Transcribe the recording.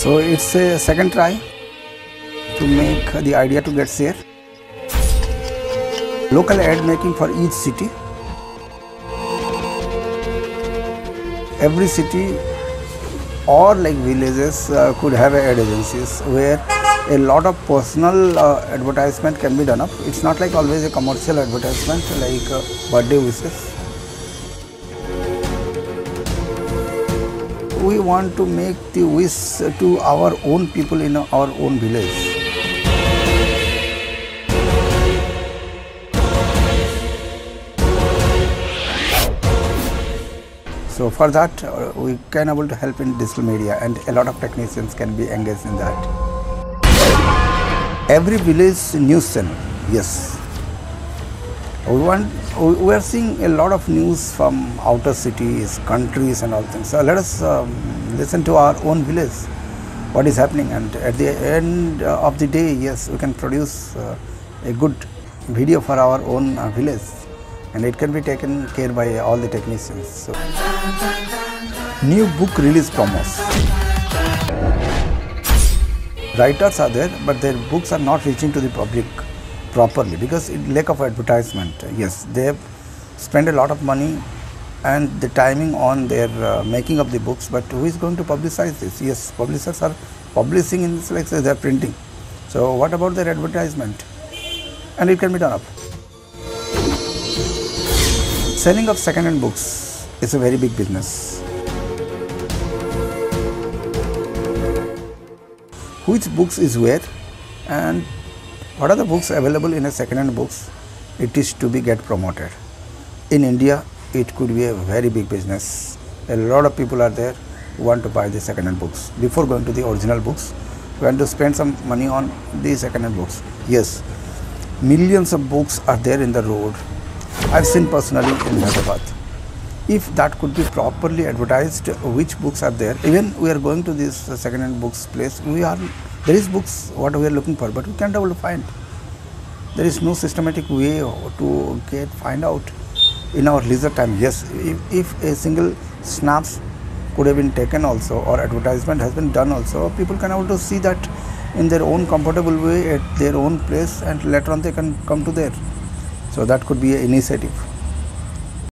So it's a second try to make the idea to get share. Local ad making for each city. Every city or like villages uh, could have ad agencies where a lot of personal uh, advertisement can be done up. It's not like always a commercial advertisement like uh, birthday wishes. We want to make the wish to our own people in our own village. So for that, uh, we can able to help in digital media and a lot of technicians can be engaged in that. Every village news channel, yes. We want, we are seeing a lot of news from outer cities, countries and all things. So let us um, listen to our own village, what is happening and at the end of the day, yes, we can produce uh, a good video for our own uh, village and it can be taken care by all the technicians. So, new book release promos. Writers are there, but their books are not reaching to the public properly because lack of advertisement. Yes, they have spent a lot of money and the timing on their uh, making of the books, but who is going to publicize this? Yes, publishers are publishing in this like say they are printing. So what about their advertisement? And it can be done up. Selling of second-hand books is a very big business. Which books is where and what are the books available in a second-hand books? It is to be get promoted. In India, it could be a very big business. A lot of people are there who want to buy the second-hand books. Before going to the original books, we want to spend some money on the second-hand books. Yes, millions of books are there in the road I've seen personally in Hyderabad. If that could be properly advertised, which books are there? Even we are going to this second-hand books place, we are there is books what we are looking for, but we can't able to find. There is no systematic way to get find out in our leisure time. Yes, if, if a single snaps could have been taken also or advertisement has been done also, people can able to see that in their own comfortable way at their own place and later on they can come to there. So that could be an initiative.